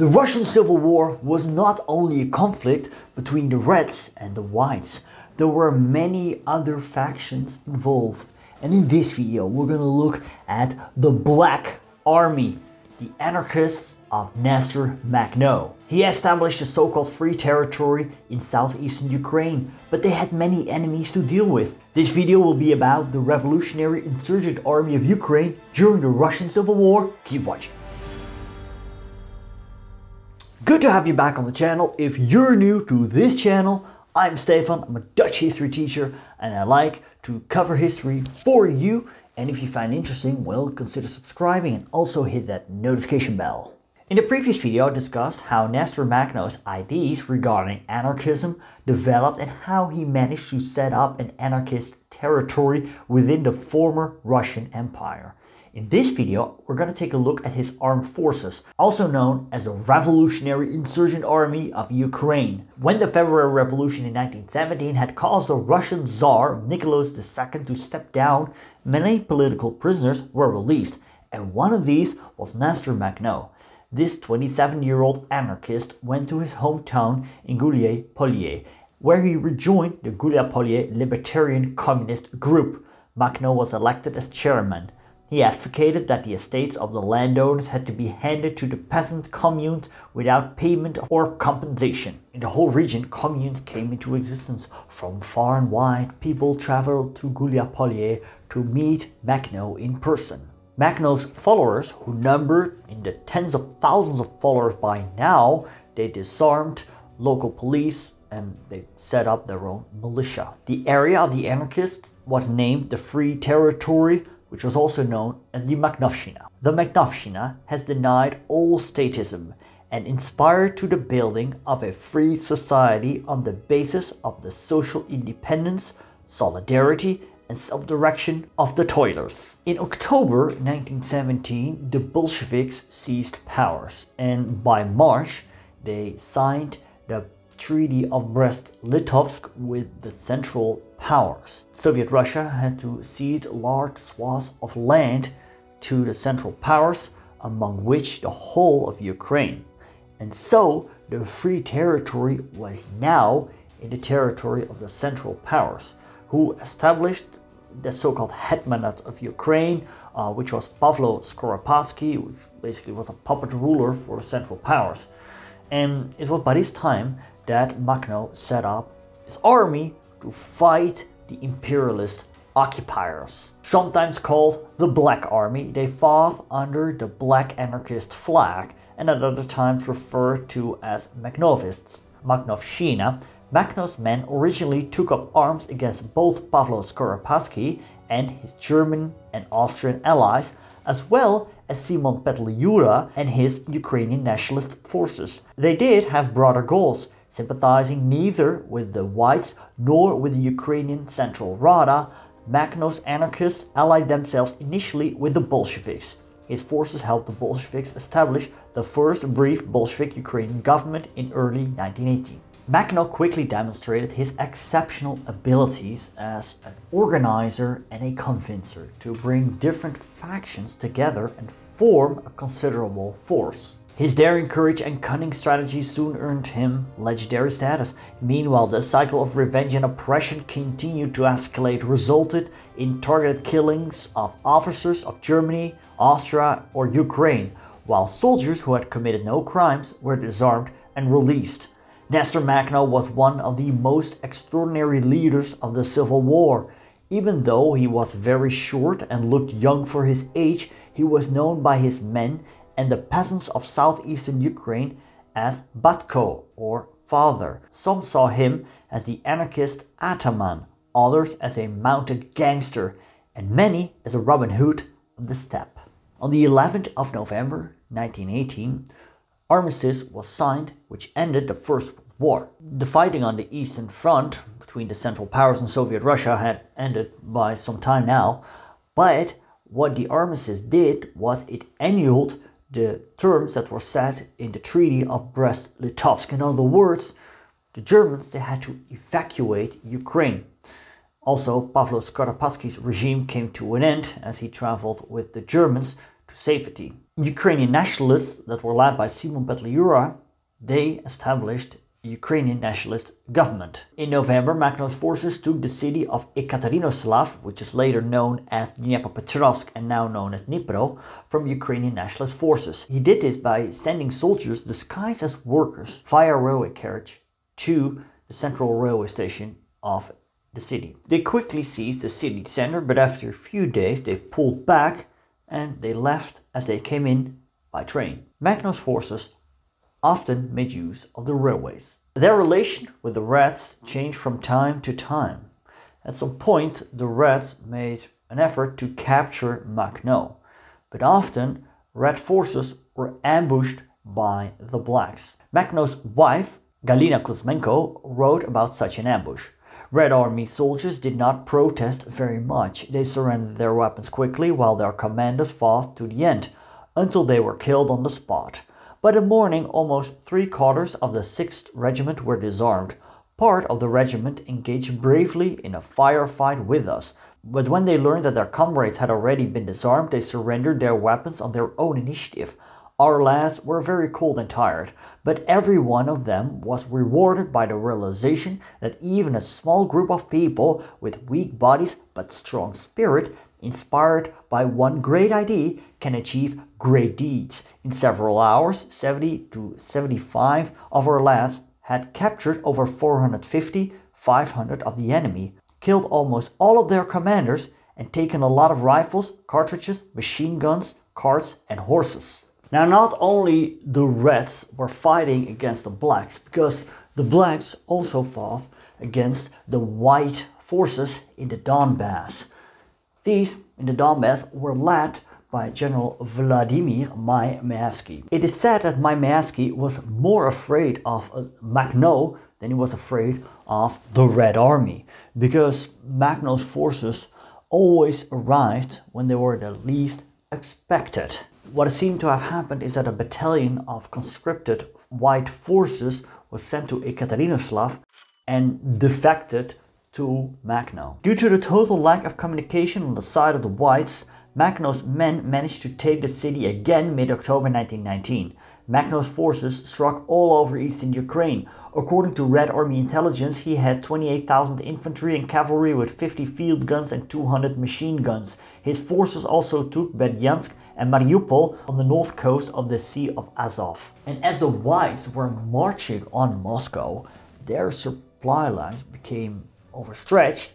The Russian Civil War was not only a conflict between the Reds and the Whites, there were many other factions involved. And in this video, we're gonna look at the Black Army, the anarchists of Nestor Makhno. He established a so-called free territory in southeastern Ukraine, but they had many enemies to deal with. This video will be about the revolutionary insurgent army of Ukraine during the Russian Civil War. Keep watching. Good to have you back on the channel. If you're new to this channel, I'm Stefan, I'm a Dutch history teacher and I like to cover history for you. And if you find it interesting, well, consider subscribing and also hit that notification bell. In the previous video, I discussed how Nestor Makhno's ideas regarding anarchism developed and how he managed to set up an anarchist territory within the former Russian Empire. In this video, we're going to take a look at his armed forces, also known as the Revolutionary Insurgent Army of Ukraine. When the February Revolution in 1917 had caused the Russian Tsar Nicholas II to step down, many political prisoners were released, and one of these was Nestor Makhno. This 27-year-old anarchist went to his hometown in Gulye-Polye, where he rejoined the Gulye-Polye Libertarian Communist Group. Makhno was elected as chairman. He advocated that the estates of the landowners had to be handed to the peasant communes without payment or compensation. In the whole region, communes came into existence. From far and wide, people traveled to Gulye-Polye to meet Makhno in person. Makhno's followers, who numbered in the tens of thousands of followers by now, they disarmed local police and they set up their own militia. The area of the anarchists was named the Free Territory which was also known as the Makhnovshchina. The Makhnovshchina has denied all statism and inspired to the building of a free society on the basis of the social independence, solidarity, and self-direction of the toilers. In October 1917, the Bolsheviks seized powers, and by March, they signed the Treaty of Brest-Litovsk with the Central Powers. Soviet Russia had to cede large swaths of land to the Central Powers, among which the whole of Ukraine. And so the free territory was now in the territory of the Central Powers, who established the so-called Hetmanate of Ukraine, uh, which was Pavlo Skoropadsky, which basically was a puppet ruler for the Central Powers. And it was by this time that Makhno set up his army to fight the imperialist occupiers. Sometimes called the Black Army, they fought under the Black Anarchist flag and at other times referred to as Makhnovists. Makhnovshchina, Makhno's men originally took up arms against both Pavlo Skoropadsky and his German and Austrian allies, as well as Simon Petliura and his Ukrainian nationalist forces. They did have broader goals, sympathizing neither with the whites nor with the Ukrainian Central Rada, Makhno's anarchists allied themselves initially with the Bolsheviks. His forces helped the Bolsheviks establish the first brief Bolshevik Ukrainian government in early 1918. Makhno quickly demonstrated his exceptional abilities as an organizer and a convincer to bring different factions together and form a considerable force. His daring courage and cunning strategy soon earned him legendary status. Meanwhile, the cycle of revenge and oppression continued to escalate, resulted in targeted killings of officers of Germany, Austria, or Ukraine, while soldiers who had committed no crimes were disarmed and released. Nestor Makhno was one of the most extraordinary leaders of the Civil War. Even though he was very short and looked young for his age, he was known by his men and the peasants of southeastern Ukraine as Batko or father. Some saw him as the anarchist Ataman, others as a mounted gangster, and many as a Robin Hood of the steppe. On the 11th of November 1918, armistice was signed which ended the First World War. The fighting on the Eastern Front between the Central Powers and Soviet Russia had ended by some time now, but what the armistice did was it annulled the terms that were set in the Treaty of Brest-Litovsk. In other words, the Germans they had to evacuate Ukraine. Also, Pavlo Skoropadsky's regime came to an end as he traveled with the Germans to safety. Ukrainian nationalists that were led by Simon Petliura, they established Ukrainian nationalist government. In November, Makhno's forces took the city of Ekaterinoslav, which is later known as Dnipropetrovsk and now known as Dnipro, from Ukrainian nationalist forces. He did this by sending soldiers disguised as workers via railway carriage to the central railway station of the city. They quickly seized the city center, but after a few days they pulled back and they left as they came in by train. Makhno's forces often made use of the railways. Their relation with the Reds changed from time to time. At some point, the Reds made an effort to capture Makhno, but often Red forces were ambushed by the Blacks. Makhno's wife, Galina Kuzmenko, wrote about such an ambush. Red Army soldiers did not protest very much. They surrendered their weapons quickly while their commanders fought to the end, until they were killed on the spot. By the morning, almost three quarters of the 6th Regiment were disarmed. Part of the regiment engaged bravely in a firefight with us, but when they learned that their comrades had already been disarmed, they surrendered their weapons on their own initiative. Our lads were very cold and tired, but every one of them was rewarded by the realization that even a small group of people with weak bodies but strong spirit inspired by one great idea, can achieve great deeds. In several hours, 70 to 75 of our lads had captured over 450, 500 of the enemy, killed almost all of their commanders, and taken a lot of rifles, cartridges, machine guns, carts, and horses. Now, not only the Reds were fighting against the Blacks, because the Blacks also fought against the White forces in the Donbass. These in the Donbass were led by General Vladimir Mayakovsky. It is said that Mayakovsky was more afraid of uh, Makhno than he was afraid of the Red Army because Makhno's forces always arrived when they were the least expected. What seemed to have happened is that a battalion of conscripted white forces was sent to Ekaterinoslav and defected to Makhno. Due to the total lack of communication on the side of the whites, Makhno's men managed to take the city again mid-October 1919. Makhno's forces struck all over eastern Ukraine. According to Red Army intelligence, he had 28,000 infantry and cavalry with 50 field guns and 200 machine guns. His forces also took Berdyansk and Mariupol on the north coast of the Sea of Azov. And as the Whites were marching on Moscow, their supply lines became overstretched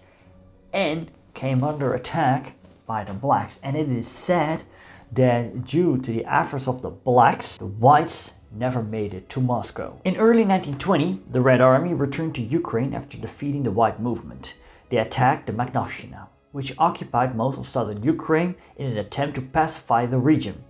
and came under attack by the blacks. And it is said that due to the efforts of the blacks, the whites never made it to Moscow. In early 1920, the Red Army returned to Ukraine after defeating the White Movement. They attacked the Makhnovshchina, which occupied most of southern Ukraine in an attempt to pacify the region.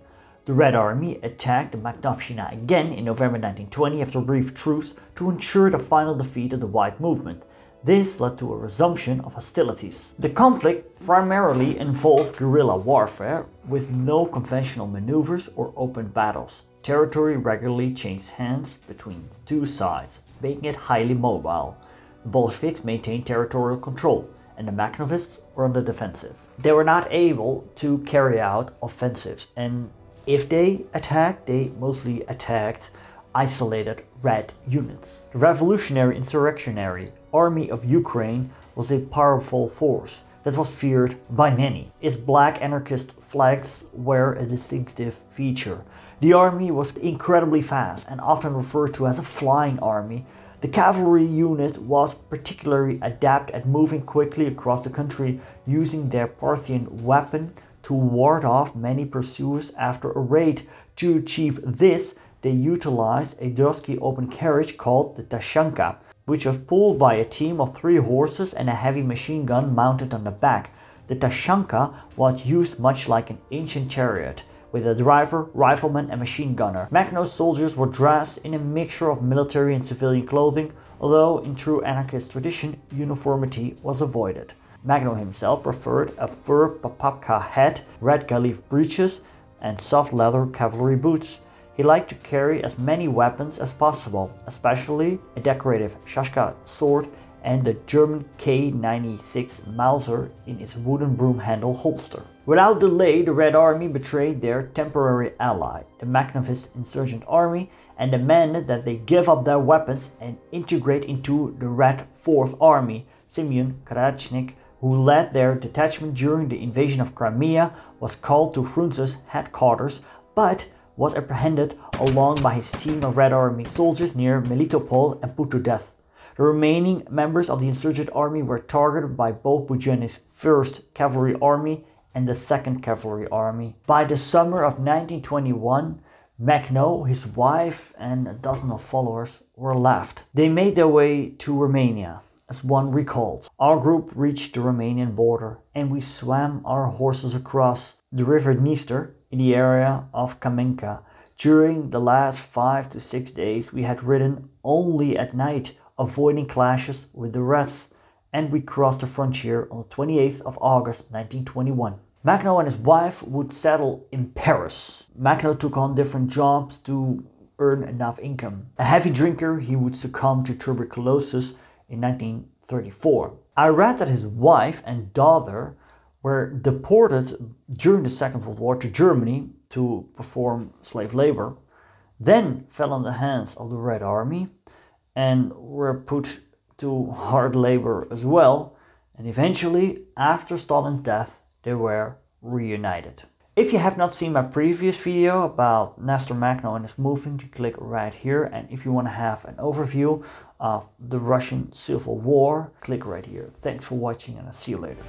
The Red Army attacked the Makhnovshchina again in November 1920 after a brief truce to ensure the final defeat of the White Movement. This led to a resumption of hostilities. The conflict primarily involved guerrilla warfare with no conventional maneuvers or open battles. Territory regularly changed hands between the two sides, making it highly mobile. The Bolsheviks maintained territorial control, and the Makhnovists were on the defensive. They were not able to carry out offensives, and if they attacked, they mostly attacked isolated red units. The Revolutionary Insurrectionary Army of Ukraine was a powerful force that was feared by many. Its black anarchist flags were a distinctive feature. The army was incredibly fast and often referred to as a flying army. The cavalry unit was particularly adept at moving quickly across the country using their Parthian weapon to ward off many pursuers after a raid. To achieve this, they utilized a Druski open carriage called the Tachanka, which was pulled by a team of three horses and a heavy machine gun mounted on the back. The Tachanka was used much like an ancient chariot, with a driver, rifleman, and machine gunner. Makhno's soldiers were dressed in a mixture of military and civilian clothing, although in true anarchist tradition, uniformity was avoided. Makhno himself preferred a fur papakha hat, red galif breeches, and soft leather cavalry boots. He liked to carry as many weapons as possible, especially a decorative shashka sword and the German K-96 Mauser in its wooden broom handle holster. Without delay, the Red Army betrayed their temporary ally, the Makhnovist insurgent army, and demanded that they give up their weapons and integrate into the Red Fourth Army. Simeon Karetnik, who led their detachment during the invasion of Crimea, was called to Frunze's headquarters, but was apprehended along by his team of Red Army soldiers near Melitopol and put to death. The remaining members of the insurgent army were targeted by both Boudienny's 1st Cavalry Army and the 2nd Cavalry Army. By the summer of 1921, Makhno, his wife, and a dozen of followers were left. They made their way to Romania, as one recalled. Our group reached the Romanian border and we swam our horses across the river Dniester in the area of Kamenka. During the last five to six days, we had ridden only at night, avoiding clashes with the Reds, and we crossed the frontier on the 28th of August 1921. Makhno and his wife would settle in Paris. Makhno took on different jobs to earn enough income. A heavy drinker, he would succumb to tuberculosis in 1934. I read that his wife and daughter were deported during the Second World War to Germany to perform slave labor, then fell in the hands of the Red Army and were put to hard labor as well, and eventually, after Stalin's death, they were reunited. If you have not seen my previous video about Nestor Makhno and his movement, you click right here. And if you want to have an overview of the Russian Civil War, click right here. Thanks for watching and I'll see you later.